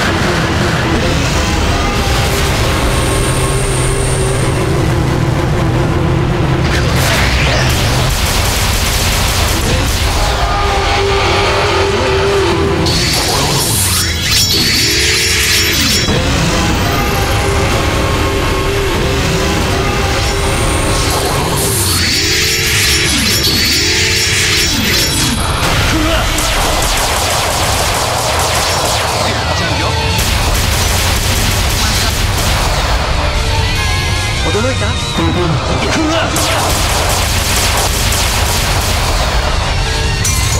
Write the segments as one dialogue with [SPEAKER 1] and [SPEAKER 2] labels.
[SPEAKER 1] Yeah.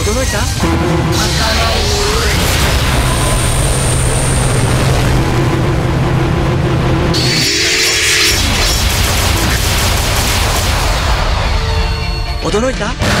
[SPEAKER 1] 驚いた？驚いた